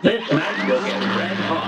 This match will get red hot.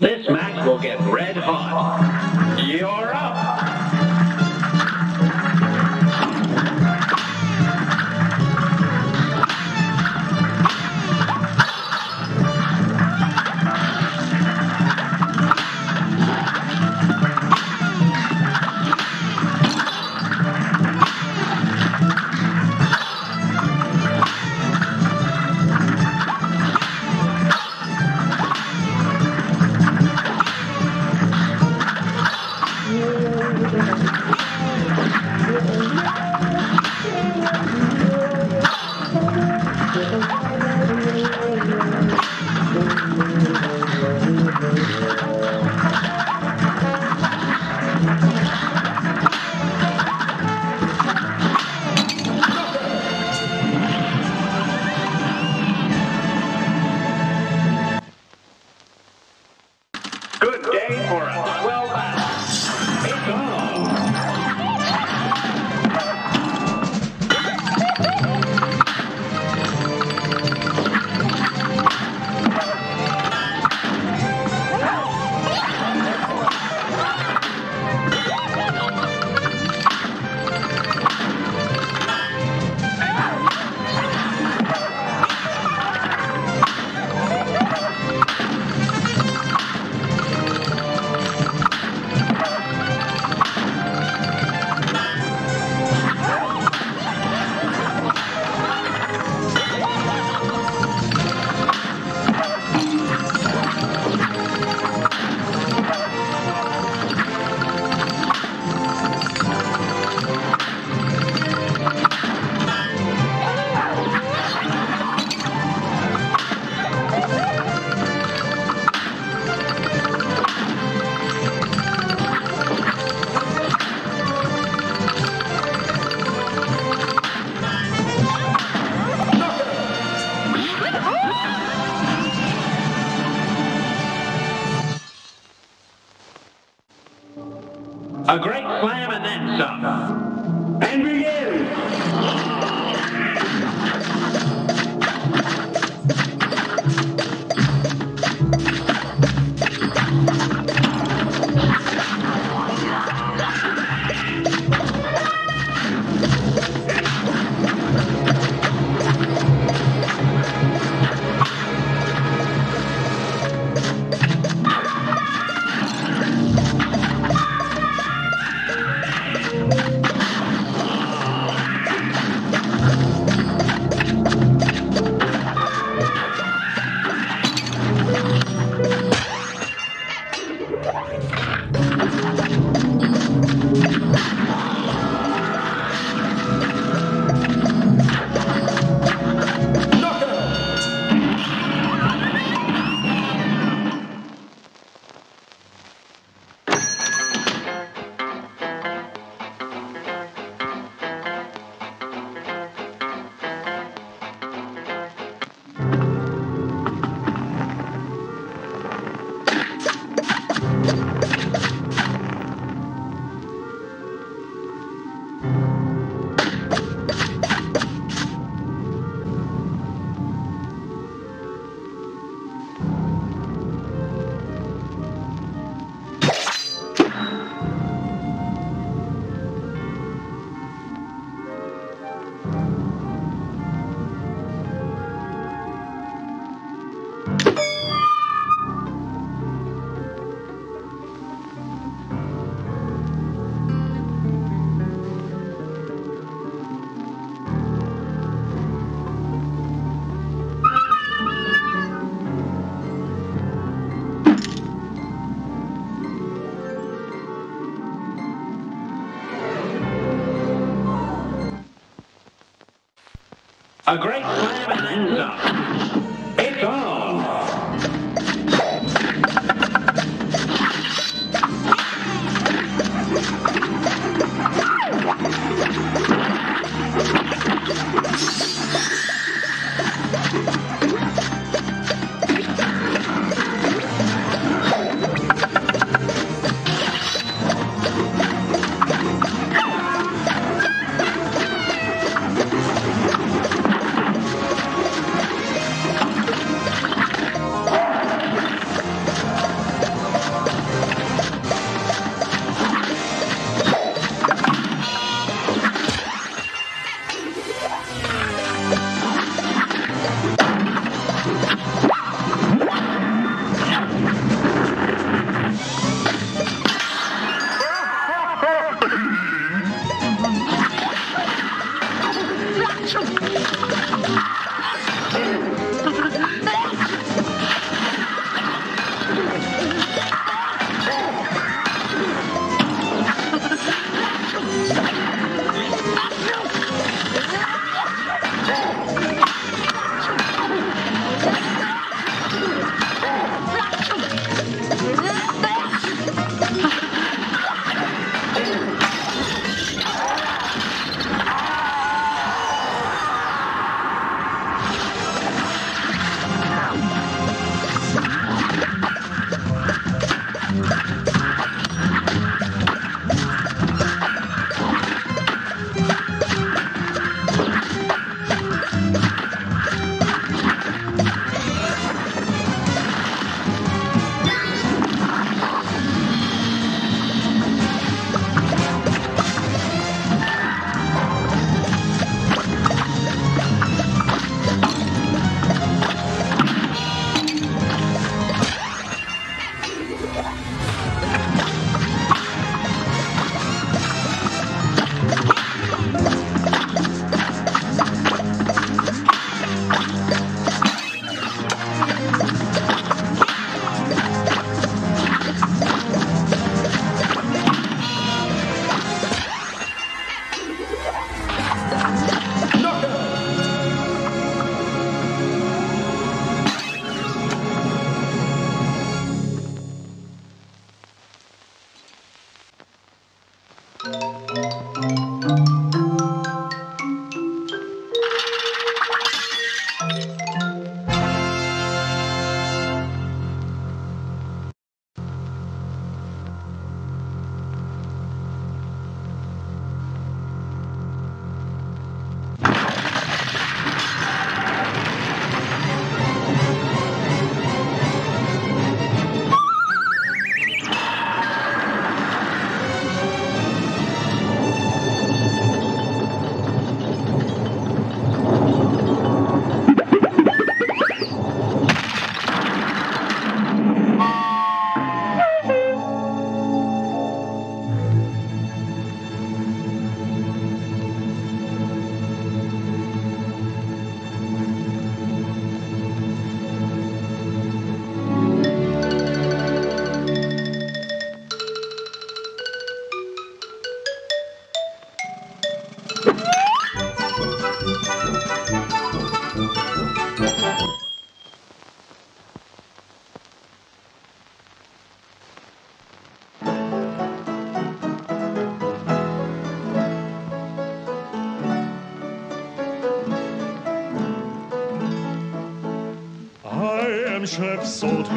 This match will get red hot. You're up. A great chef, salt